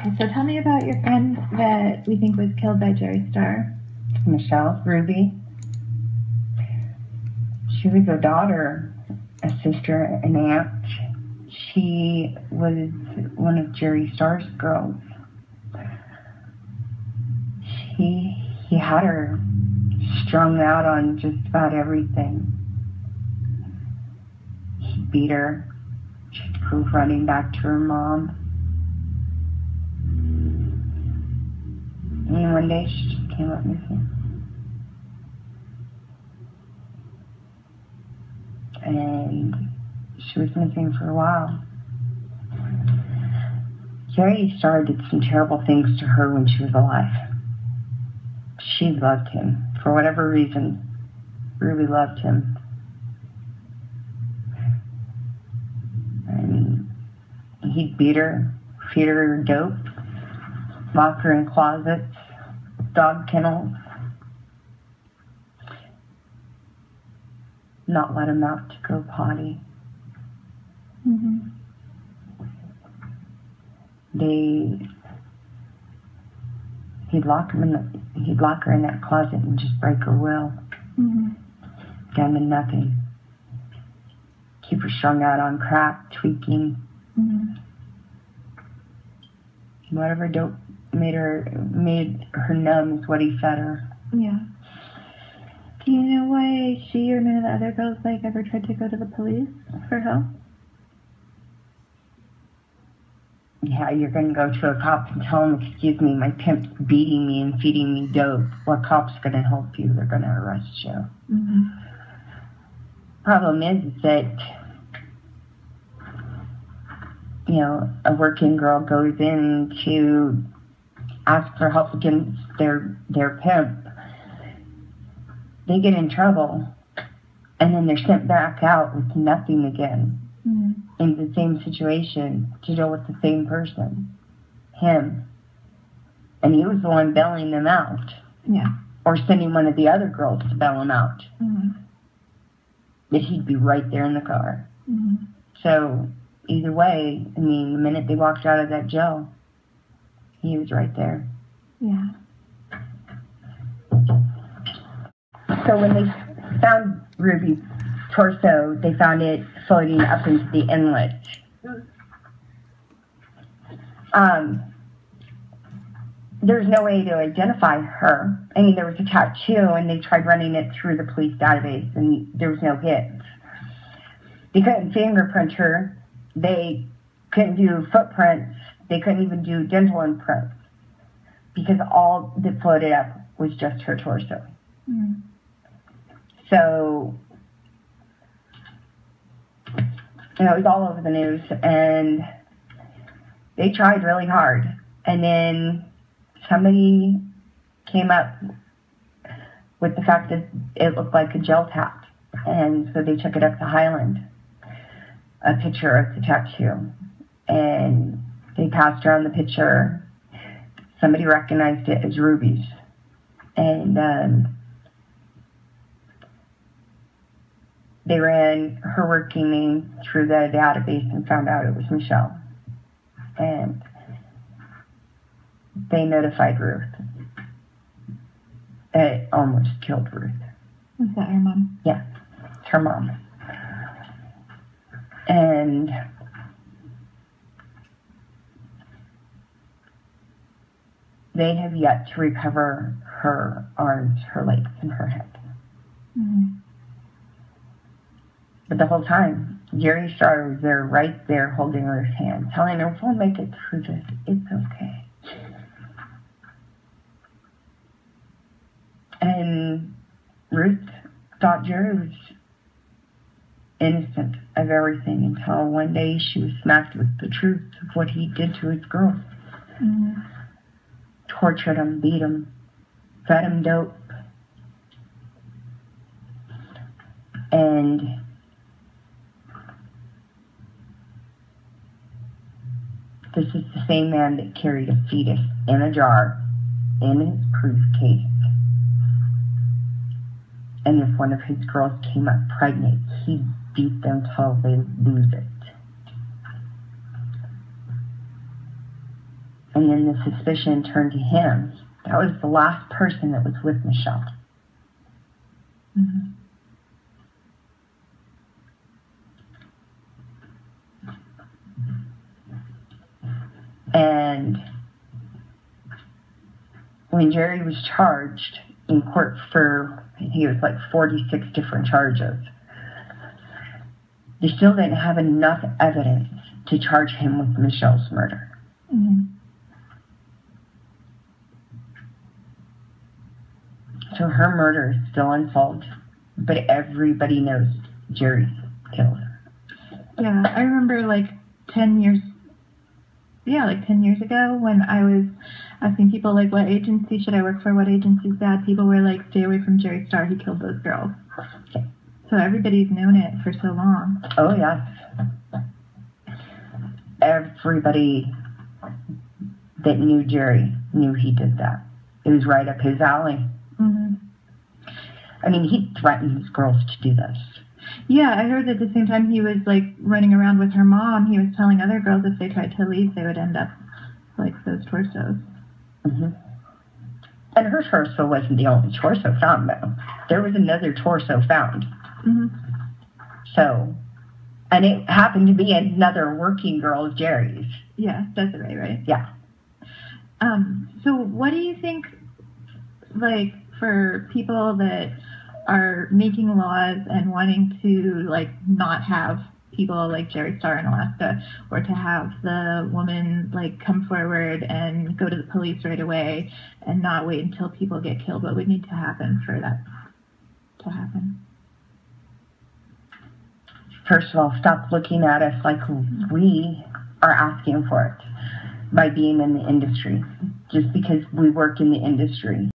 Okay, so tell me about your friend that we think was killed by Jerry Starr. Michelle Ruby. She was a daughter, a sister, an aunt. She was one of Jerry Starr's girls. He he had her strung out on just about everything. He beat her. She'd go running back to her mom. One day she came up missing. And she was missing for a while. Jerry Starr did some terrible things to her when she was alive. She loved him. For whatever reason, really loved him. And he'd beat her, feed her dope, lock her in closets, dog kennels, not let him out to go potty. Mm-hmm. They he'd lock him in the, he'd lock her in that closet and just break her will. Mm-hmm. Down to nothing. Keep her strung out on crack, tweaking, Mm-hmm. whatever dope made her made her numb is what he fed her. Yeah. Do you know why she or none of the other girls like ever tried to go to the police for help? Yeah, you're gonna go to a cop and tell him, excuse me, my pimp's beating me and feeding me dope. What cop's gonna help you? They're gonna arrest you. Mm-hmm. Problem is, is that you know, a working girl goes in to ask for help against their their pimp. They get in trouble and then they're sent back out with nothing again Mm-hmm. in the same situation to deal with the same person, him. And he was the one bailing them out, Yeah. or sending one of the other girls to bail him out. Mm-hmm. That he'd be right there in the car. Mm-hmm. So either way, I mean, the minute they walked out of that jail, he was right there. Yeah. So when they found Ruby's torso, they found it floating up into the inlet. Um, there's no way to identify her. I mean, there was a tattoo, and they tried running it through the police database, and there was no hits. They couldn't fingerprint her. They couldn't do footprints. They couldn't even do dental imprints because all that floated up was just her torso. Mm-hmm. So, you know, it was all over the news, and they tried really hard. And then somebody came up with the fact that it looked like a jail tat, and so they took it up to Highland, a picture of the tattoo, and they passed around the picture. Somebody recognized it as Ruby's, and um, they ran her working name through the database and found out it was Michelle. And they notified Ruth. It almost killed Ruth. Was that her mom? Yeah, it's her mom. And they have yet to recover her arms, her legs, and her head. Mm-hmm. But the whole time, Jerry Starr was there, right there, holding her hand, telling her, "We'll make it through this. It's okay." And Ruth thought Jerry was innocent of everything until one day she was smacked with the truth of what he did to his girl. Mm-hmm. Tortured him, beat him, fed him dope. And this is the same man that carried a fetus in a jar in his briefcase. And if one of his girls came up pregnant, he beat them till they lose it. And then the suspicion turned to him. That was the last person that was with Michelle. Mhm. And when Jerry was charged in court for, I think it was like 46 different charges, they still didn't have enough evidence to charge him with Michelle's murder. Mhm. So her murder is still unsolved, but everybody knows Jerry killed her. Yeah, I remember like 10 years, yeah, like 10 years ago when I was asking people, like, what agency should I work for? What agency's bad? People were like, stay away from Jerry Starr. He killed those girls. So everybody's known it for so long. Oh, yes. Everybody that knew Jerry knew he did that. It was right up his alley. hmm I mean, he threatens girls to do this. Yeah, I heard at the same time he was like running around with her mom. He was telling other girls if they tried to leave, they would end up like those torsos. hmm And her torso wasn't the only torso found, though. There was another torso found. hmm So, and it happened to be another working girl of Jerry's. Yeah, Desiree, right? Yeah. Um, so what do you think, like, for people that are making laws and wanting to, like, not have people like Jerry Starr in Alaska, or to have the woman, like, come forward and go to the police right away and not wait until people get killed? What would need to happen for that to happen? First of all, stop looking at us like we are asking for it by being in the industry. Just because we work in the industry